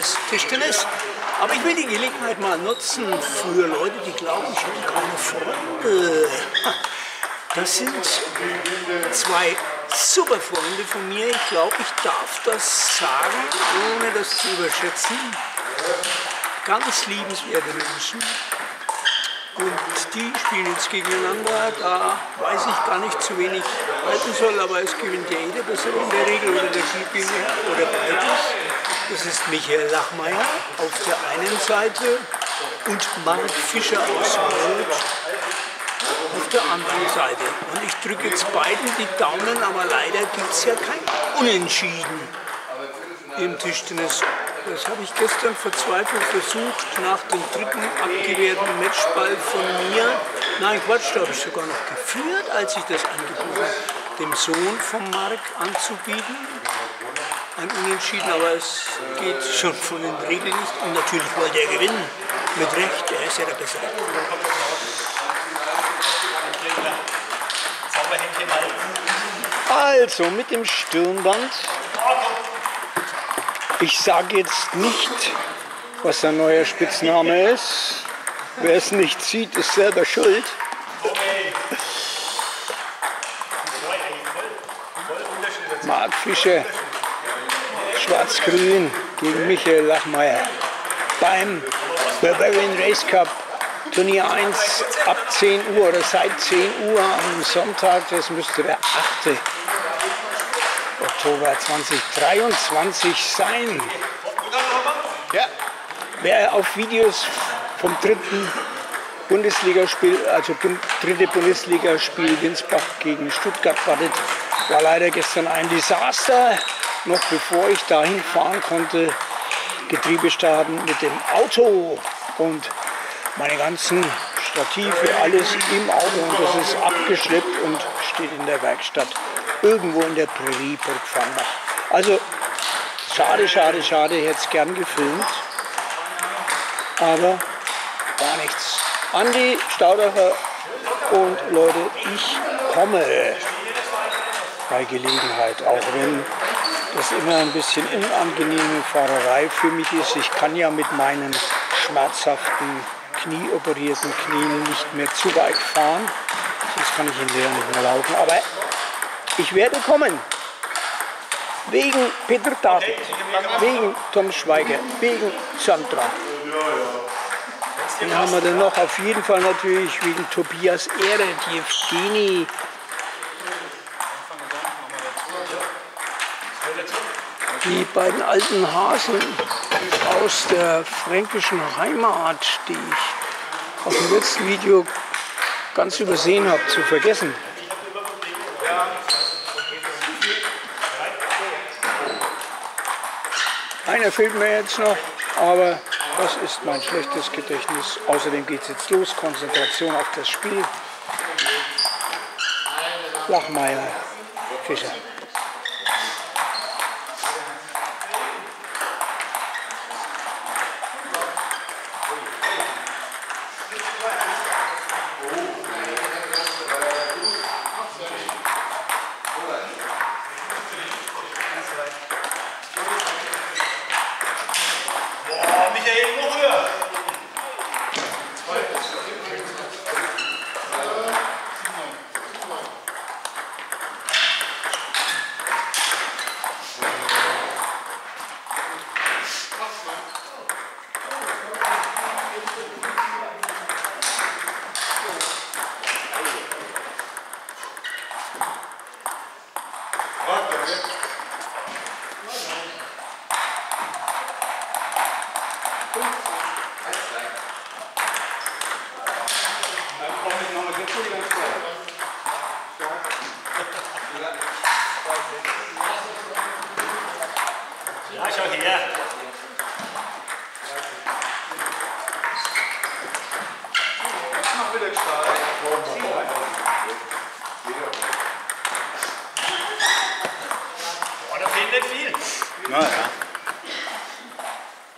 gutes Tischtennis. Aber ich will die Gelegenheit mal nutzen für Leute, die glauben, ich hätte keine Freunde. Das sind zwei super Freunde von mir. Ich glaube, ich darf das sagen, ohne das zu überschätzen. Ganz liebenswerte Menschen. Und die spielen jetzt gegeneinander. Da weiß ich gar nicht, zu wenig halten soll, aber es gewinnt ja jeder Bessere in der Regel oder der Schiedsrichter oder beides. Das ist Michael Lachmeier auf der einen Seite und Mark Fischer aus Rot auf der anderen Seite. Und ich drücke jetzt beiden die Daumen, aber leider gibt es ja kein Unentschieden im Tischtennis. Das habe ich gestern verzweifelt versucht, nach dem dritten abgewehrten Matchball von mir. Nein, Quatsch, da habe ich sogar noch geführt, als ich das angeboten habe, dem Sohn von Mark anzubieten ein Unentschieden, aber es geht schon von den Regeln nicht. Und natürlich wollte er gewinnen. Mit Recht, er ist ja der Bessere. Also mit dem Stirnband. Ich sage jetzt nicht, was sein neuer Spitzname ist. Wer es nicht sieht, ist selber schuld. Marc Fischer Schwarz-Grün gegen Michael Lachmeier beim Bavarian Race Cup Turnier 1 ab 10 Uhr oder seit 10 Uhr am Sonntag, das müsste der 8. Oktober 2023 sein. Ja. Wer auf Videos vom dritten Bundesligaspiel, also dritte Bundesligaspiel Winsbach gegen Stuttgart wartet, war leider gestern ein Desaster noch bevor ich dahin fahren konnte, Getriebe starten mit dem Auto und meine ganzen Stative, alles im Auto und das ist abgeschleppt und steht in der Werkstatt irgendwo in der Prärie Burgfandach. Also schade, schade, schade, ich hätte es gern gefilmt, aber gar nichts. Andi Staudacher und Leute, ich komme bei Gelegenheit, auch wenn das immer ein bisschen unangenehme Fahrerei für mich ist. Ich kann ja mit meinen schmerzhaften, knieoperierten Knien nicht mehr zu weit fahren. Sonst kann ich in der nicht mehr laufen. Aber ich werde kommen. Wegen Peter David, wegen Tom Schweiger, wegen Sandra. Dann haben wir dann noch auf jeden Fall natürlich wegen Tobias Ehre, die die beiden alten Hasen aus der fränkischen Heimat, die ich auf dem letzten Video ganz übersehen habe zu vergessen. Einer fehlt mir jetzt noch, aber das ist mein schlechtes Gedächtnis. Außerdem geht es jetzt los, Konzentration auf das Spiel. Lachmeier, Fischer.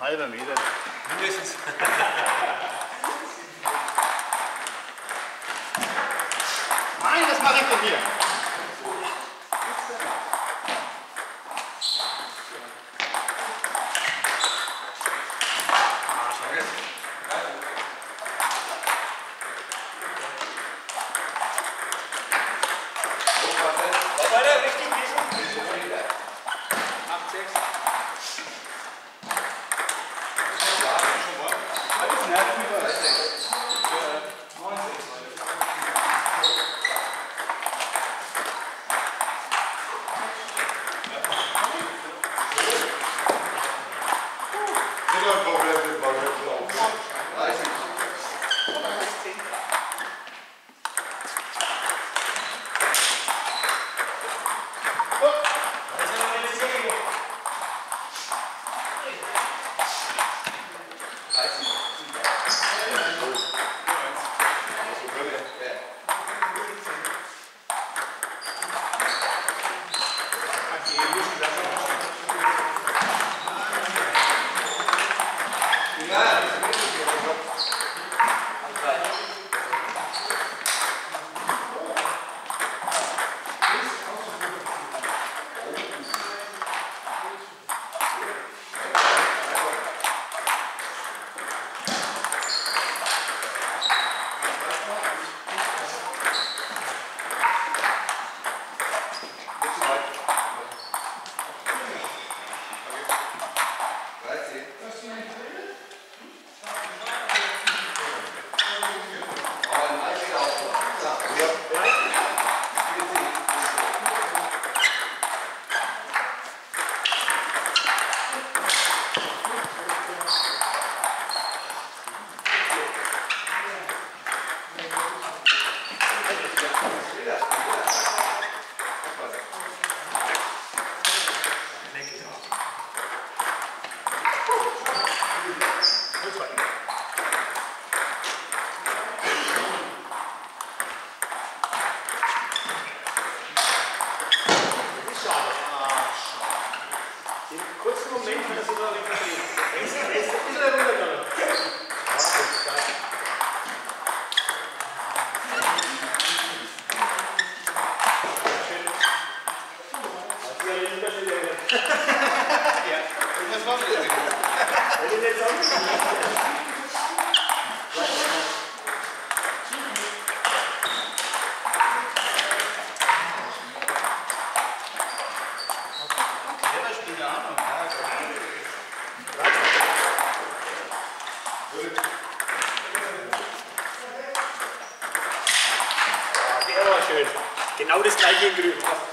Halber Meter. Mindestens. Nein, das mache ich denn hier. Weiter, richtig, richtig. Genau das gleiche in grün.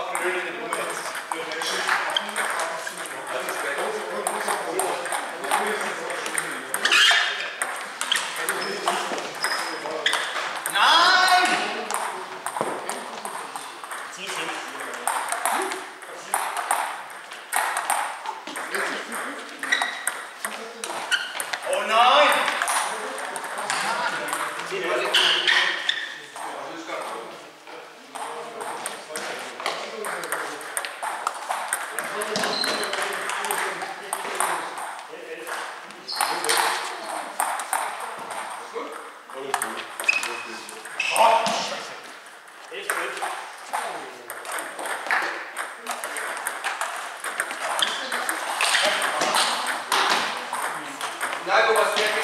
Nein! Oh nein! Nein, was merkst